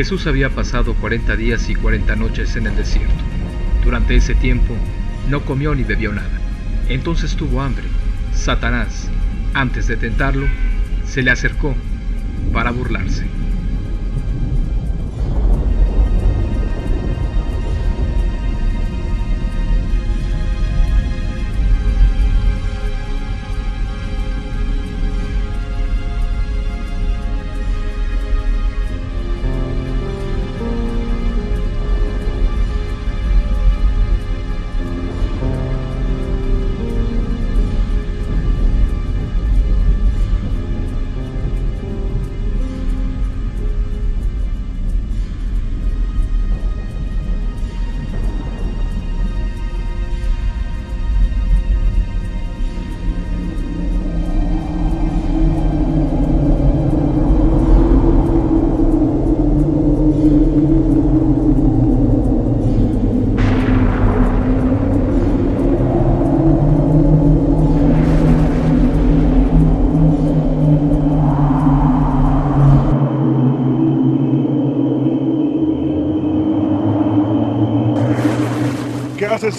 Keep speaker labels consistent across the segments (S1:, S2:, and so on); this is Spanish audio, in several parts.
S1: Jesús había pasado 40 días y 40 noches en el desierto. Durante ese tiempo no comió ni bebió nada. Entonces tuvo hambre. Satanás, antes de tentarlo, se le acercó para burlarse.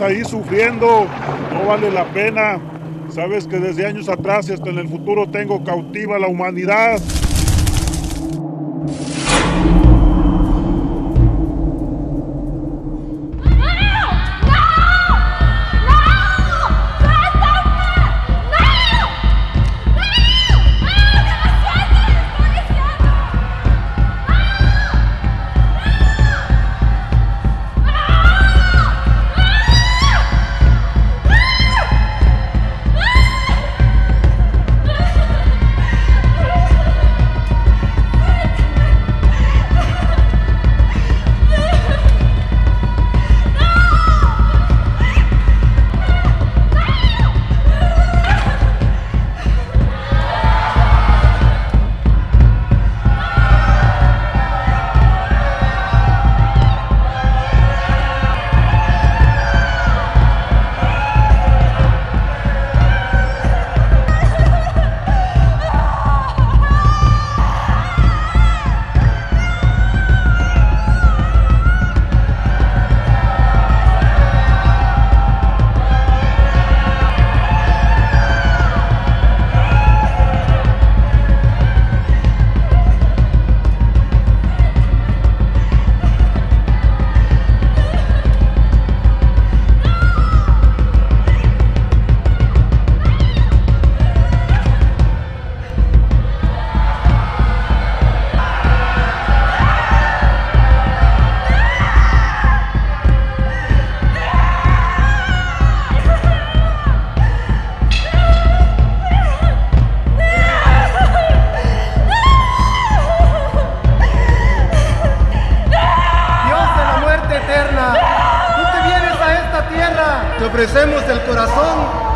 S2: ¿Qué haces ahí sufriendo? No vale la pena. Sabes que desde años atrás y hasta en el futuro tengo cautiva la humanidad.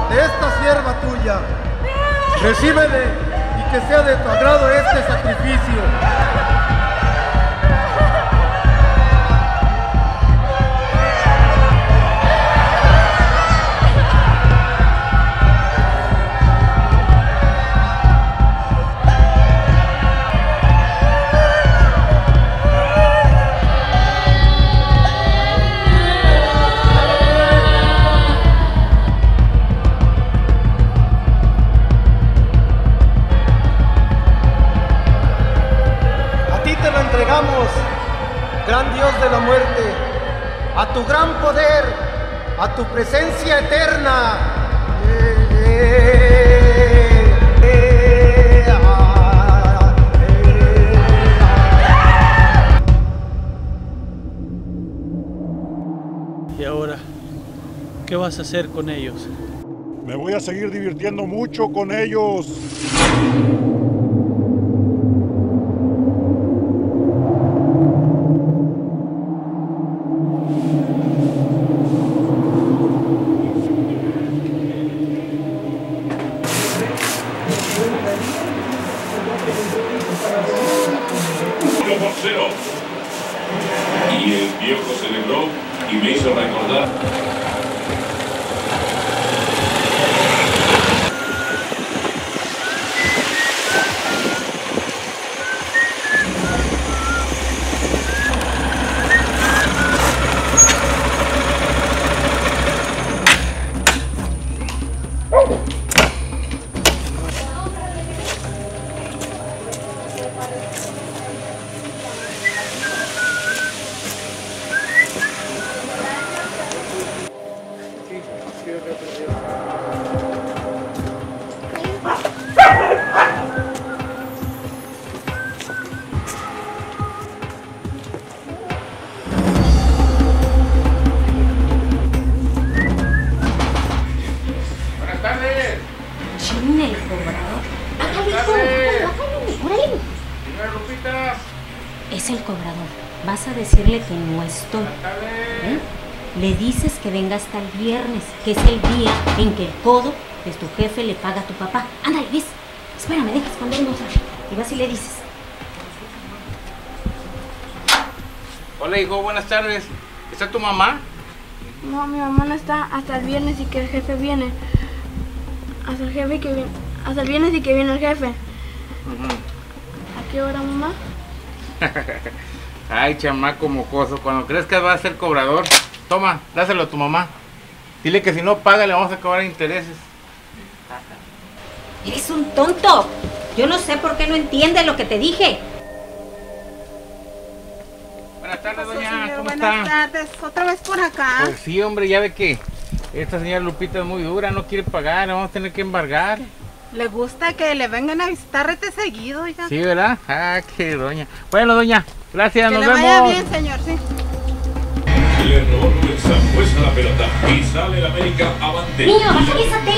S3: De esta sierva tuya. Recíbele y que sea de tu agrado este sacrificio.
S4: Vas a hacer con ellos?
S2: Me voy a seguir divirtiendo mucho con ellos.
S5: Cobrador. Bájale, hijo, bájale. Es el cobrador. Vas a decirle que no estoy. ¿eh? Le dices que venga hasta el viernes, que es el día en que el codo de tu jefe le paga a tu papá. Ándale, ves. Espérame, deja escondernos. Y vas y le dices.
S6: Hola, hijo, buenas tardes. ¿Está tu mamá?
S7: No, mi mamá no está hasta el viernes y que el jefe viene. Hasta el jefe que viene. Hasta el viernes y que viene el jefe. ¿A qué hora, mamá?
S6: Ay, chamaco mocoso, cuando crees que va a ser cobrador, toma, dáselo a tu mamá. Dile que si no paga le vamos a cobrar intereses.
S5: Eres un tonto. Yo no sé por qué no entiendes lo que te dije.
S6: Buenas tardes, doña.
S8: Señor,
S6: ¿Cómo
S8: buenas
S6: está?
S8: tardes. ¿Otra vez por acá?
S6: Pues sí, hombre, ya ve que esta señora Lupita es muy dura, no quiere pagar, le vamos a tener que embargar.
S8: ¿Le gusta que le vengan a visitar rete seguido, oiga?
S6: Sí, ¿verdad? Ah, qué doña. Bueno, doña, gracias,
S8: que
S6: nos
S8: le
S6: vemos.
S8: vaya bien, señor, sí.
S9: Robó Luisa, muestra la pelota y sale el América avante.
S5: Niño, evangelízate.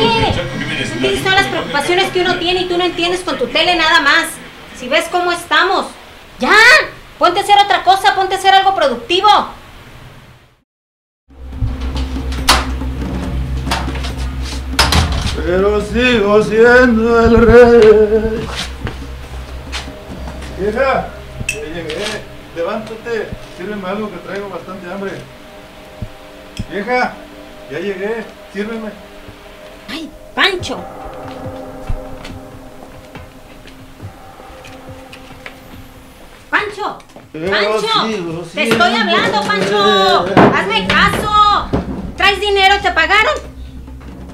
S5: Tienes todas las preocupaciones que uno tiene y tú no entiendes con tu tele nada más. Si ves cómo estamos. ¡Ya! Ponte a hacer otra cosa, ponte a hacer algo productivo.
S10: Pero sigo siendo el rey. Vieja, ya llegué. Levántate, sírveme algo que traigo bastante hambre. Vieja, ya llegué, sírveme.
S5: ¡Ay, Pancho! ¡Pancho! ¡Pancho!
S10: sigo
S5: ¡Te estoy hablando, Pancho! ¡Hazme caso! ¿Traes dinero? ¿Te pagaron?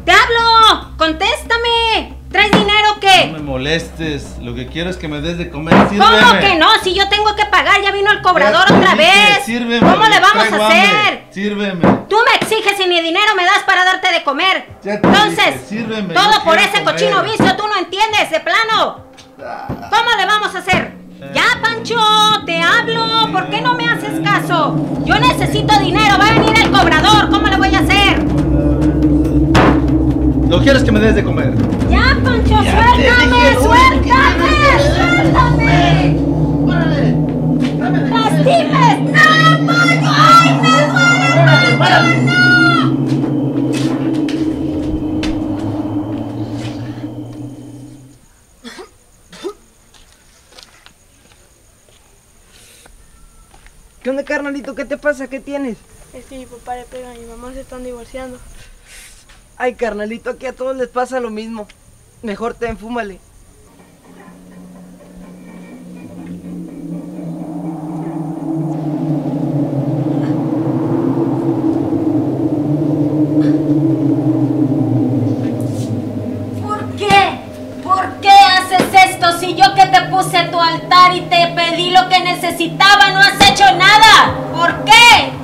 S5: ¡Te hablo! ¡Contéstame! ¿Traes dinero o
S10: No
S5: qué?
S10: me molestes, lo que quiero es que me des de comer. Sírveme.
S5: ¿Cómo que no? Si yo tengo que pagar, ya vino el cobrador
S10: Ya
S5: otra vez.
S10: Sírveme.
S5: ¿Cómo le vamos a
S10: hambre.
S5: hacer?
S10: Sírveme.
S5: Tú me exiges y ni dinero me das para darte de comer.
S10: Ya te
S5: Entonces,
S10: dije, sírveme,
S5: todo por ese
S10: comer.
S5: cochino vicio, tú no entiendes, de plano. ¿Cómo le vamos a hacer? Ya, Pancho, te hablo. ¿Por qué no me haces caso? Yo necesito dinero. Va a venir el cobrador. ¿Cómo le voy a hacer?
S10: Lo quiero es que me des de comer.
S5: Ya, Pancho,
S10: Ya
S5: suéltame,
S10: dije,
S5: suéltame, suéltame. ¡Lastimes! ¡No, Pancho! ¡Ay, me duele! ¡No!
S11: ¿Qué onda, carnalito? ¿Qué te pasa? ¿Qué tienes?
S7: Es que mi papá le pega y mi mamá se están divorciando.
S11: Ay, carnalito, aquí a todos les pasa lo mismo. Mejor te enfúmale.
S5: ¿Por qué? ¿Por qué haces esto si yo que te puse a tu altar y te pedí lo que necesitaba no has hecho nada? ¿Por qué?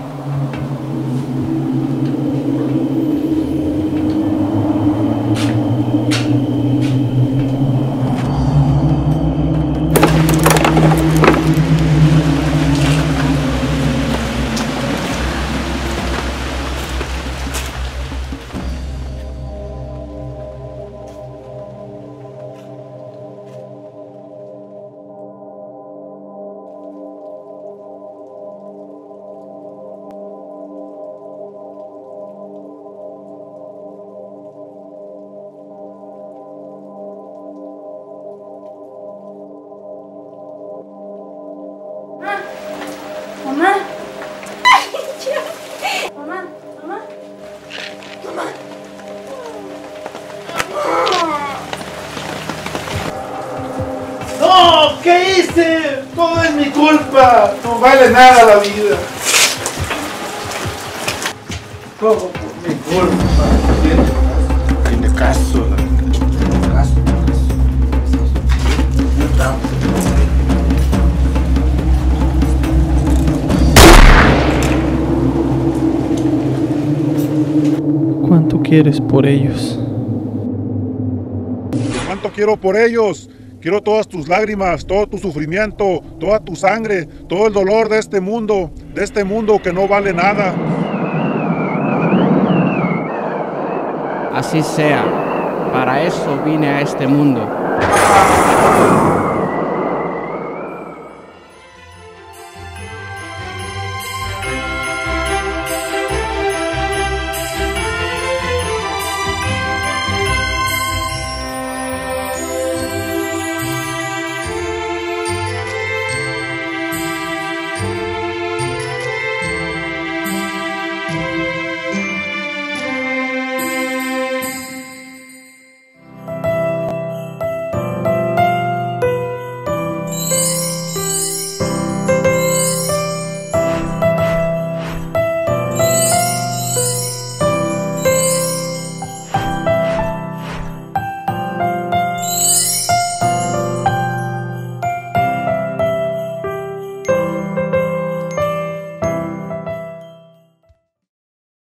S10: Mi culpa. No vale nada la vida. Todo por mi culpa. Tiene caso. Tiene.
S12: ¿Cuánto quieres por ellos?
S2: ¿Cuánto quiero por ellos? Quiero todas tus lágrimas, todo tu sufrimiento, toda tu sangre, todo el dolor de este mundo, de este mundo que no vale nada.
S13: Así sea. Para eso vine a este mundo.